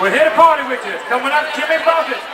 We're here to party with you. Coming up, Jimmy Buffett.